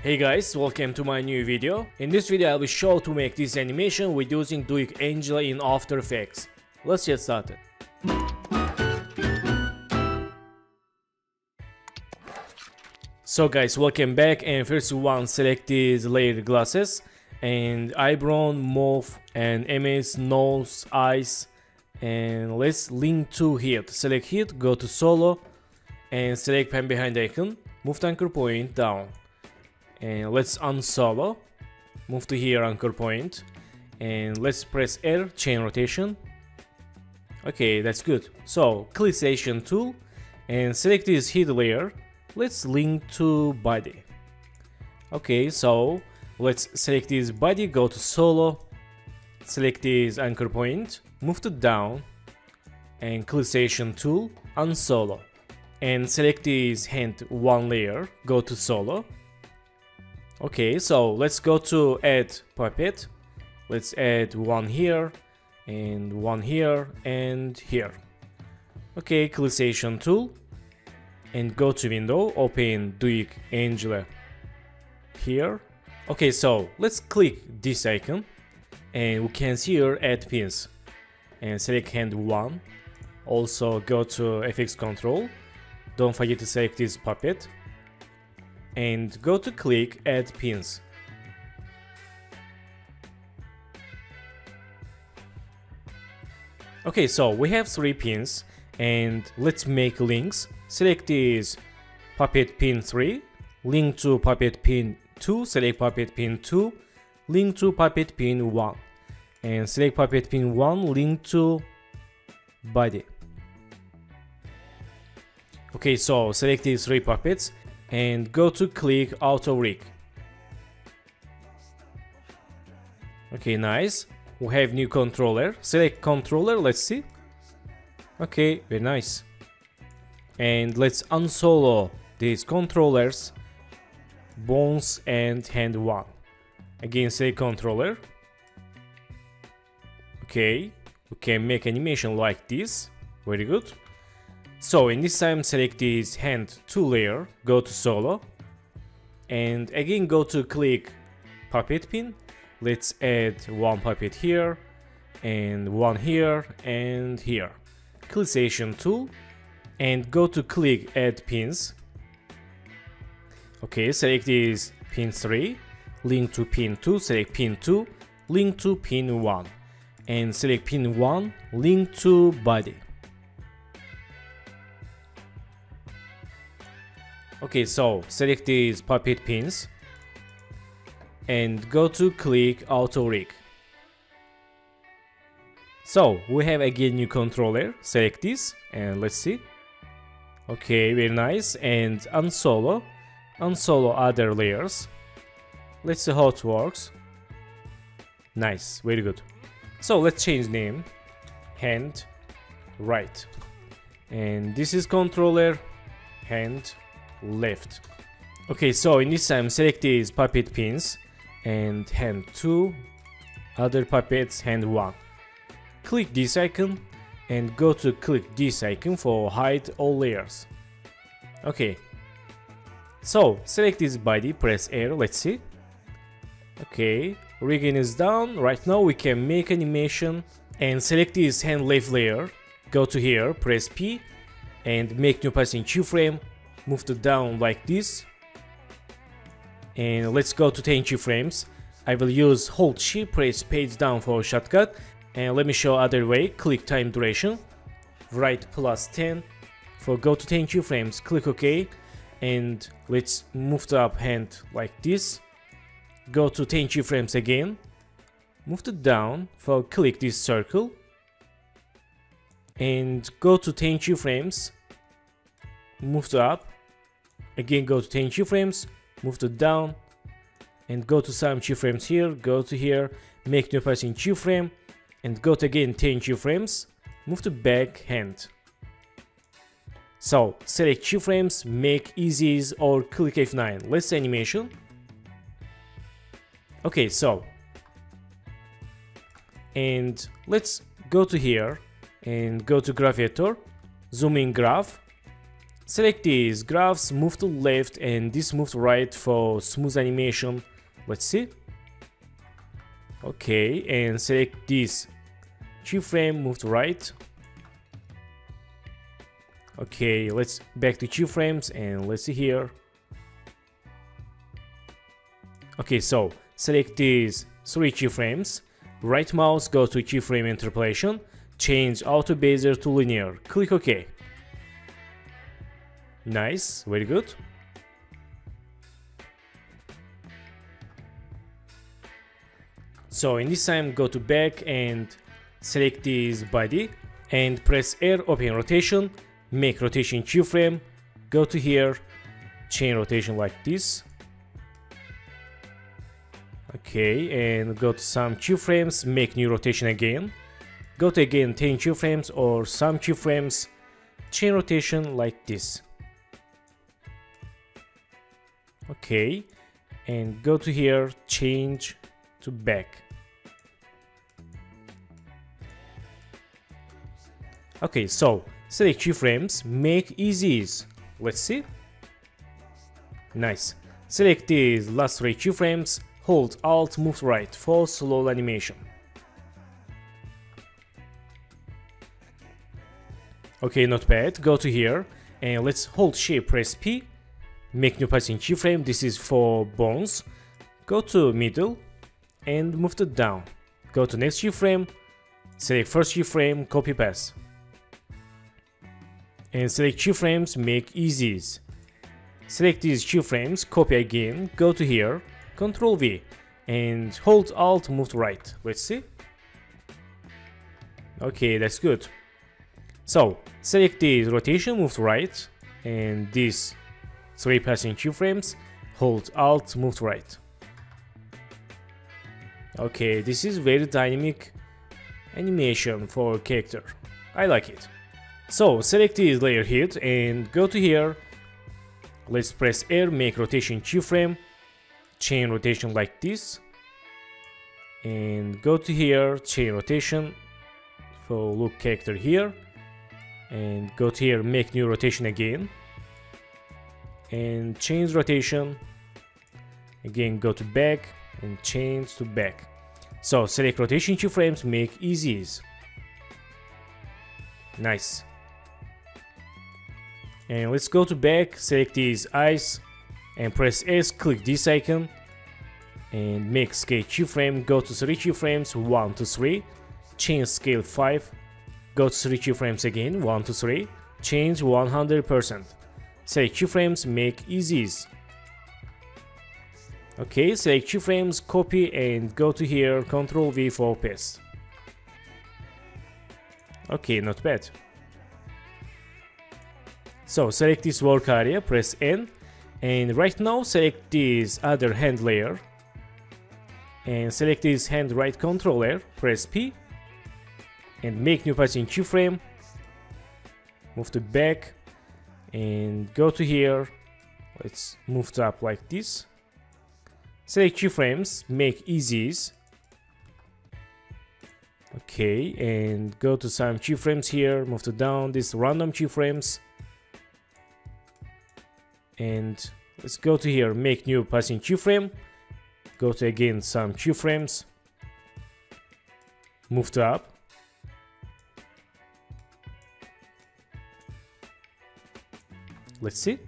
Hey guys, welcome to my new video. In this video I will show to make this animation with using Duik Angela in After Effects. Let's get started. So guys, welcome back and first one select these layered glasses and eyebrow, mouth and MS, nose, eyes and let's link to hit. Select hit, go to solo and select pen behind icon, move anchor point down and let's unsolo. Move to here anchor point. And let's press R chain rotation. Okay that's good. So click station tool. And select this hit layer. Let's link to body. Okay so let's select this body go to solo. Select this anchor point. Move to down. And click station tool unsolo. And select this hand one layer go to solo Okay, so let's go to add puppet. Let's add one here and one here and here. Okay, clickation tool and go to window, open Duik Angela here. Okay, so let's click this icon and we can see here add pins and select hand one. Also go to FX control. Don't forget to select this puppet and go to click add pins. Okay, so we have three pins and let's make links. Select this puppet pin 3, link to puppet pin 2, select puppet pin 2, link to puppet pin 1 and select puppet pin 1, link to body. Okay, so select these three puppets and go to click auto rig. Okay, nice. We have new controller. Select controller, let's see. Okay, very nice. And let's unsolo these controllers, bones and hand one. Again, select controller. Okay, we can make animation like this. Very good. So in this time select this hand 2 layer, go to solo and again go to click puppet pin. Let's add one puppet here and one here and here. Click station tool and go to click add pins. Okay, select this pin 3, link to pin 2, select pin 2, link to pin 1 and select pin 1, link to body. Okay, so select these puppet pins and go to click auto rig. So we have again new controller, select this and let's see. Okay, very nice and unsolo, unsolo other layers. Let's see how it works. Nice, very good. So let's change name, hand, right. And this is controller, hand, left. Okay, so in this time select these puppet pins and hand 2, other puppets hand 1. Click this icon and go to click this icon for hide all layers. Okay. So select this body, press R, let's see. Okay, rigging is done. Right now we can make animation and select this hand left layer. Go to here, press P and make new passing keyframe move it down like this. And let's go to 10 keyframes I will use hold shift press page down for shortcut and let me show other way. Click time duration right plus 10 for go to 10 keyframes click ok and let's move the up hand like this. Go to 10 keyframes again move it down for click this circle and go to 10 keyframes move to up Again, go to 10 keyframes, move to down, and go to some keyframes here, go to here, make new passing keyframe, and go to again 10 keyframes, move to back hand. So, select keyframes, make easies or click F9. Let's animation. Okay, so, and let's go to here and go to graph editor, zoom in graph, select these graphs move to left and this move to right for smooth animation. Let's see. Okay and select this. Keyframe move to right. Okay let's back to keyframes and let's see here. Okay so select these three keyframes right mouse go to keyframe interpolation. Change auto bezier to linear. Click ok nice very good So in this time go to back and select this body and press R open rotation, make rotation keyframe, go to here, chain rotation like this. Okay, and go to some keyframes, make new rotation again. Go to again 10 keyframes or some keyframes, chain rotation like this. Okay, and go to here, change to back. Okay, so select keyframes, make easies. Let's see. Nice. Select these last three keyframes, hold Alt, move right for slow animation. Okay, not bad. Go to here and let's hold shape, press P, make new passing keyframe. This is for bones. Go to middle and move it down. Go to next keyframe, select first keyframe, copy paste and select keyframes make easies. Select these keyframes, copy again, go to here, Ctrl V, and hold Alt move to right. Let's see. Okay, that's good. So, select this rotation, move to right, and these three passing keyframes, hold Alt, move to right. Okay, this is very dynamic animation for character. I like it. So select this layer here and go to here. Let's press R, make rotation keyframe, chain rotation like this. And go to here, chain rotation for look character here. And go to here, make new rotation again. And change rotation. Again, go to back and change to back. So select rotation keyframes, make easies. Nice and let's go to back select these eyes and press S click this icon and make scale keyframe go to 3 keyframes 1 to 3 change scale 5 go to 3 keyframes again 1 to 3 change 100% select keyframes make easies. Okay select keyframes copy and go to here ctrl v for paste. Okay not bad. So select this work area, press N, and right now select this other hand layer, and select this hand right controller, press P, and make new passing keyframe, move to back, and go to here, let's move to up like this, select keyframes, make easies, okay, and go to some keyframes here, move to down, these random keyframes, and let's go to here make new passing keyframe go to again some keyframes move to up let's see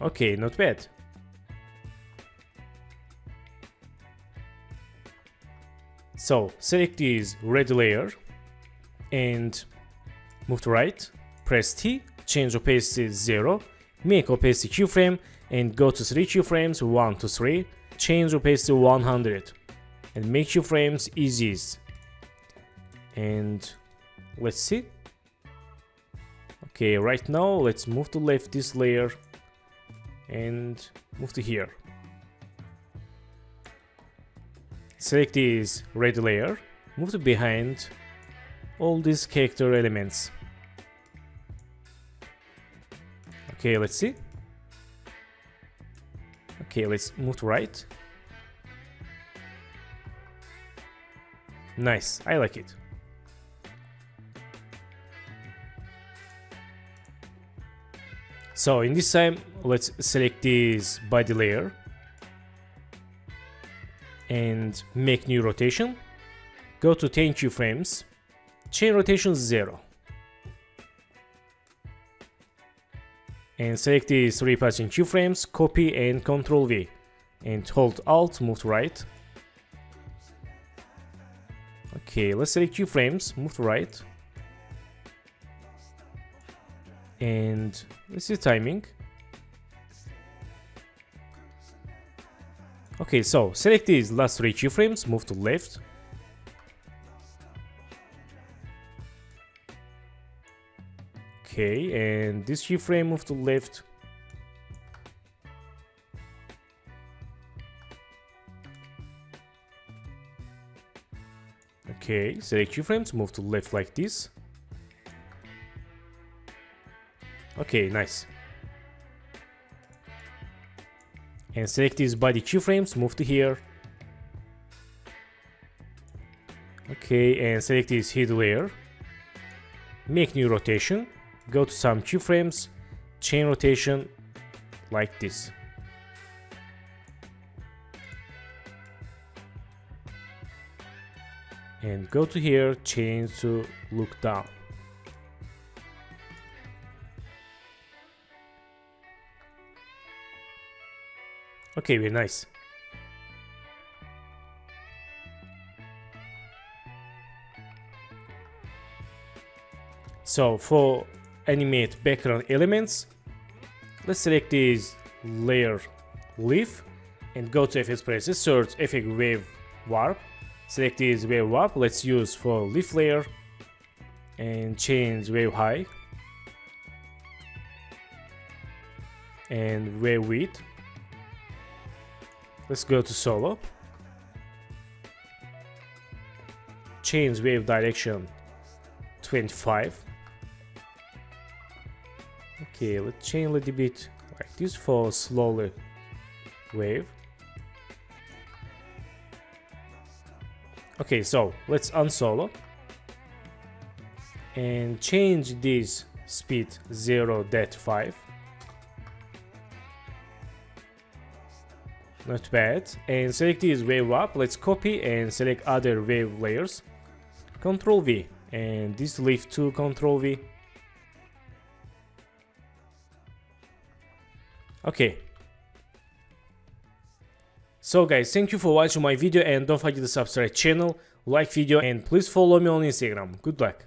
okay not bad so select this red layer and move to right press T change opacity 0 make opacity keyframe and go to 3 keyframes 1 to 3, change opacity 100 and make keyframes easiest. And let's see. Okay, right now let's move to left this layer and move to here. Select this red layer, move to behind all these character elements. Okay, let's see. Okay, let's move to right. Nice, I like it. So in this time, let's select this body layer and make new rotation. Go to 10 keyframes, chain rotation 0. And select these three passing keyframes, copy and Ctrl V. And hold Alt, move to right. Okay, let's select keyframes, move to right. And let's see timing. Okay, so select these last three keyframes, move to left. Okay, and this keyframe move to left. Okay, select keyframes, move to left like this. Okay, nice. and select these body keyframes, move to here. Okay, and select this head layer. Make new rotation. Go to some keyframes, chain rotation like this. And go to here, change to look down. Okay, very nice. So for animate background elements, let's select this layer leaf and go to FX presets, search effect wave warp, select this wave warp, let's use for leaf layer and change wave height and wave width Let's go to solo. Change wave direction 25. Okay, let's change a little bit like this for slowly wave. Okay, so let's unsolo and change this speed 0 Not bad. And select this wave warp. Let's copy and select other wave layers. Control V. And this lift to Control V. Okay. So guys, thank you for watching my video and don't forget to subscribe channel, like video and please follow me on Instagram. Good luck.